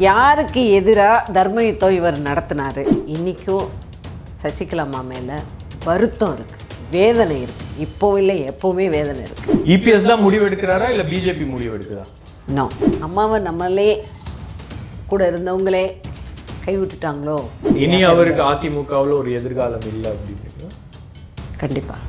யாருக்கு எதிராக தர்ம யுத்தம் இவர் நடத்தினாரு? இன்றைக்கும் சசிகலா அம்மா மேலே வருத்தம் இருக்குது வேதனை இருக்குது இப்போ இல்லை எப்போவுமே வேதனை இருக்குது இபிஎஸ் தான் முடிவு எடுக்கிறாரா இல்லை பிஜேபி முடிவு எடுக்குதா? அம்மாவை நம்மளே கூட இருந்தவங்களே கைவிட்டுட்டாங்களோ இனி அவருக்கு அதிமுகவில் ஒரு எதிர்காலம் இல்லை அப்படின்னு கண்டிப்பாக